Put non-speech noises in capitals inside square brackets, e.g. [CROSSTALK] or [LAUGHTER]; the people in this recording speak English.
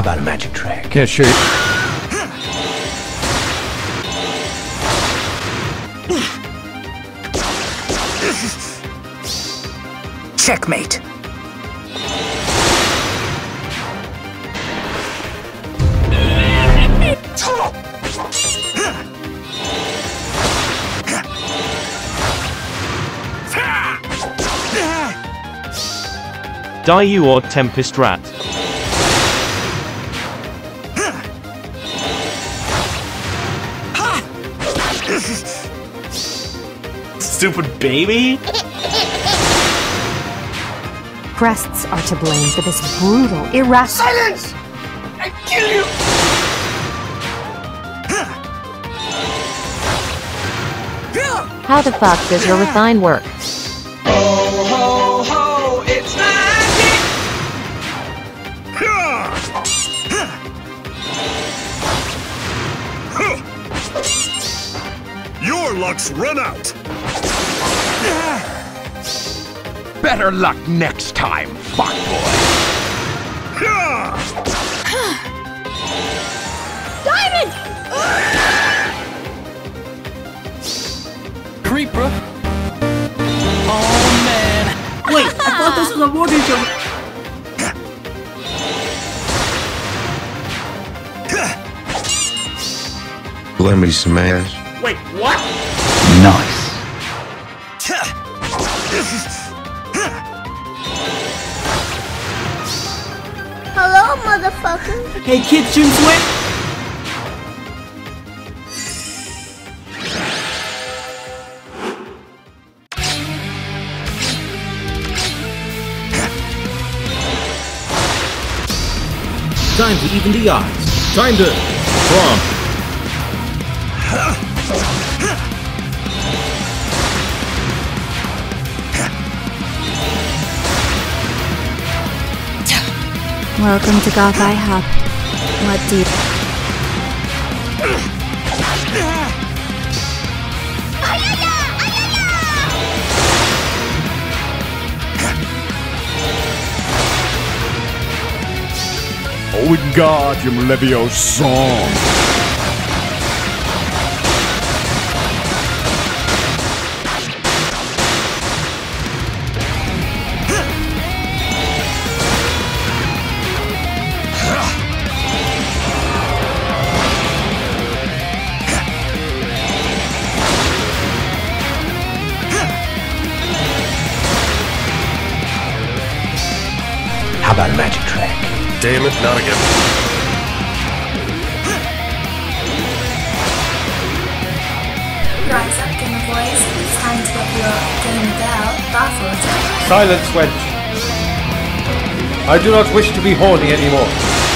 How about a magic trick? Yeah, sure. Checkmate. Die you odd Tempest Rat. Stupid baby? Crests are to blame for this brutal, irrational. Silence! I kill you! How the fuck does your refine work? Your luck's run out. Better luck next time, fuckboy. Diamond! Creeper. Oh man. Wait, I thought this was a mortgage of... Let me smash. Wait, what? Motherfucker. Hey kids, Jim Sweat. Time to even the odds. Time to trump. [LAUGHS] Welcome to Goth IHOP. What you... Oh, God, you Levio's about a magic trick? Damn it, not again. Rise up, Game Boys. It's time to get your Game Bell baffled. Silence, Wedge. I do not wish to be horny anymore.